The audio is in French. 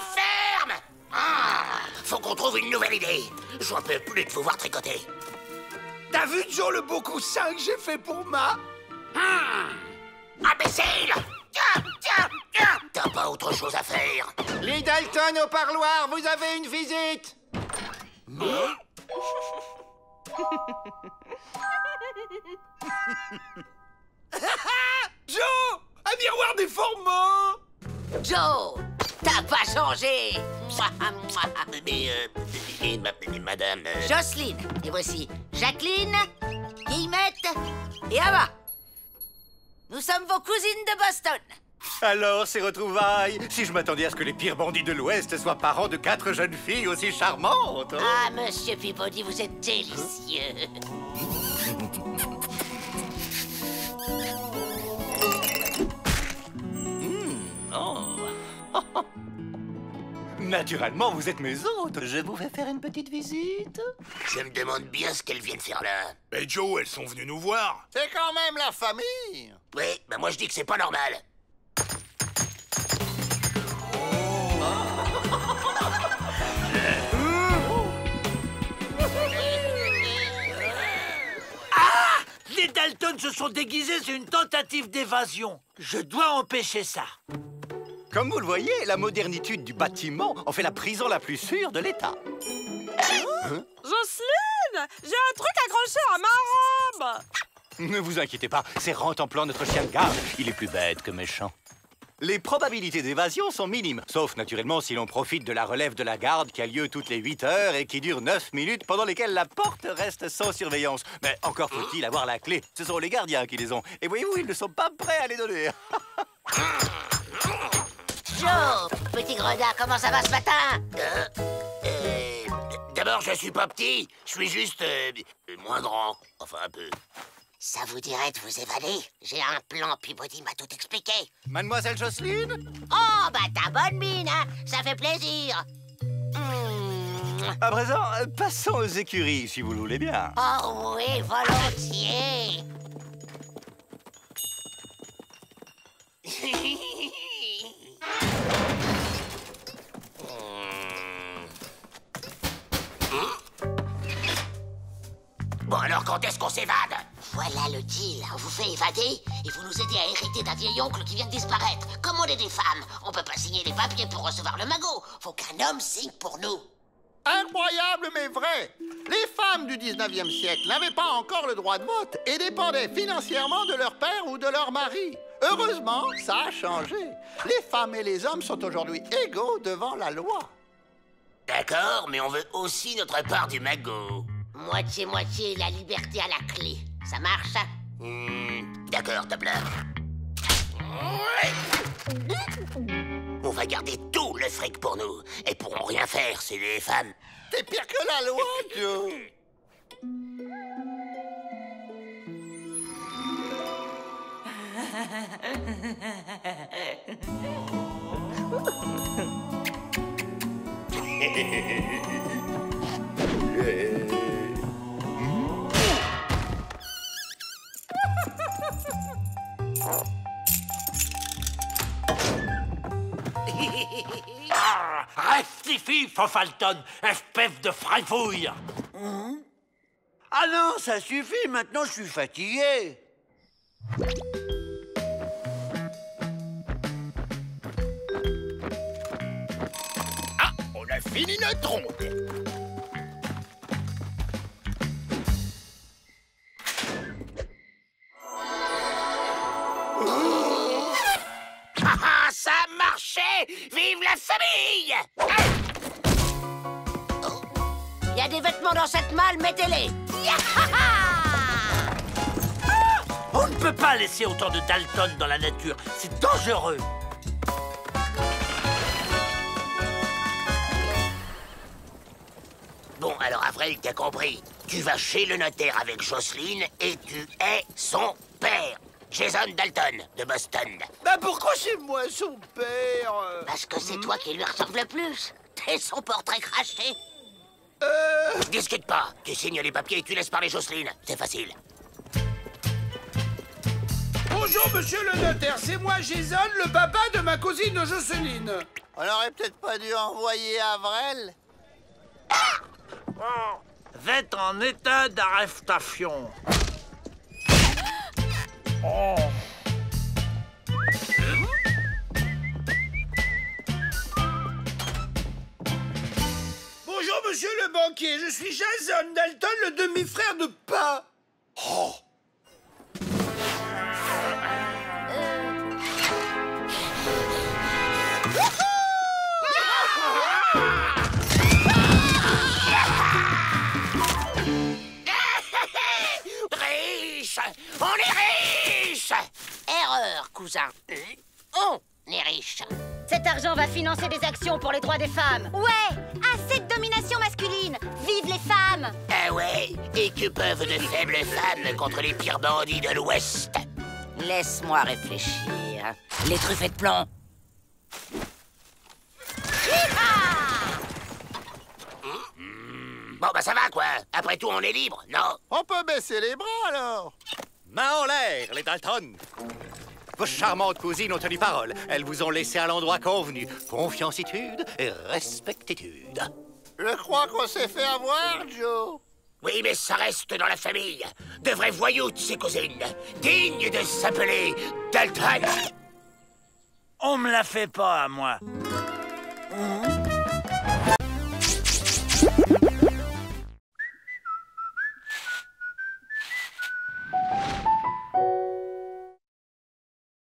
ferme. Ah, Faut qu'on trouve une nouvelle idée. J'en peux plus de vous voir tricoter. T'as vu, Joe, le beau coussin que j'ai fait pour Ma? Imbécile. Tiens, tiens, tiens. T'as pas autre chose à faire. Les Dalton au parloir, vous avez une visite. Joe Un miroir déformant Joe, t'as pas changé. Mais, euh, mais, ma- mais madame... euh, Jocelyne, et voici Jacqueline, Guillemette et Ava. Nous sommes vos cousines de Boston. Alors, ces retrouvailles Si je m'attendais à ce que les pires bandits de l'Ouest soient parents de quatre jeunes filles aussi charmantes hein. Ah, monsieur Peabody, vous êtes délicieux. Naturellement, vous êtes mes hôtes Je vous fais faire une petite visite Je me demande bien ce qu'elles viennent faire là. Mais Joe, elles sont venues nous voir C'est quand même la famille Oui, bah moi je dis que c'est pas normal. Les Dalton se sont déguisés, c'est une tentative d'évasion. Je dois empêcher ça. Comme vous le voyez, la modernitude du bâtiment en fait la prison la plus sûre de l'État. Jocelyne J'ai un truc accroché à ma robe Ne vous inquiétez pas, c'est Rentemplant, notre chien de garde. Il est plus bête que méchant. Les probabilités d'évasion sont minimes, sauf naturellement si l'on profite de la relève de la garde qui a lieu toutes les 8 heures et qui dure 9 minutes pendant lesquelles la porte reste sans surveillance. Mais encore faut-il avoir la clé. Ce sont les gardiens qui les ont. Et voyez-vous, ils ne sont pas prêts à les donner. Joe, petit gredin, comment ça va ce matin? Euh, euh, D'abord, je suis pas petit, je suis juste euh, moins grand. Enfin, un peu. Ça vous dirait de vous évader? J'ai un plan, Peabody m'a tout expliqué. Mademoiselle Jocelyne? Oh, bah ta bonne mine, hein Ça fait plaisir. À présent, passons aux écuries, si vous le voulez bien. Oh oui, volontiers. quand est-ce qu'on s'évade Voilà le deal. On vous fait évader et vous nous aidez à hériter d'un vieil oncle qui vient de disparaître. Comme on est des femmes, on peut pas signer les papiers pour recevoir le magot. Faut qu'un homme signe pour nous. Incroyable mais vrai Les femmes du 19e siècle n'avaient pas encore le droit de vote et dépendaient financièrement de leur père ou de leur mari. Heureusement, ça a changé. Les femmes et les hommes sont aujourd'hui égaux devant la loi. D'accord, mais on veut aussi notre part du magot. Moitié-moitié, la liberté à la clé. Ça marche hein Hmm, D'accord, là. On va garder tout le fric pour nous. Elles pourront rien faire, c'est des femmes. T'es pire que la loi, Joe Ah, Rectifie, Fofalton, espèce de frifouille. Ah non, ça suffit, maintenant je suis fatigué. Ah, on a fini notre ronde ah, ça a marché Vive la famille Il y a des vêtements dans cette malle, mettez-les. On ne peut pas laisser autant de Dalton dans la nature, c'est dangereux. Bon, alors Avril, t'as compris. Tu vas chez le notaire avec Jocelyne et tu es son père. Jason Dalton, de Boston. Bah pourquoi c'est moi son père? Parce que c'est toi qui lui ressemble le plus. T'es son portrait craché. Euh... Discute pas. Tu signes les papiers et tu laisses parler Jocelyne. C'est facile. Bonjour monsieur le notaire, c'est moi Jason, le papa de ma cousine Jocelyne. On aurait peut-être pas dû envoyer Avrel Vête en état d'arrestation. Bonjour, monsieur le banquier. Je suis Jason Dalton, le demi-frère de Pa. Oh Riche On est riche Erreur, cousin. On est riche. Cet argent va financer des actions pour les droits des femmes. Ouais, assez de domination masculine. Vive les femmes Ah ouais Et que peuvent de faibles femmes contre les pires bandits de l'Ouest? Laisse-moi réfléchir. Les truffes de plomb. Bon, bah ça va, quoi Après tout, on est libre, non? On peut baisser les bras alors Main en l'air, les Dalton Vos charmantes cousines ont tenu parole. Elles vous ont laissé à l'endroit convenu. Confiancitude et respectitude. Je crois qu'on s'est fait avoir, Joe. Oui, mais ça reste dans la famille. De vrais voyous, ces cousines. Dignes de s'appeler Dalton. On me la fait pas à moi.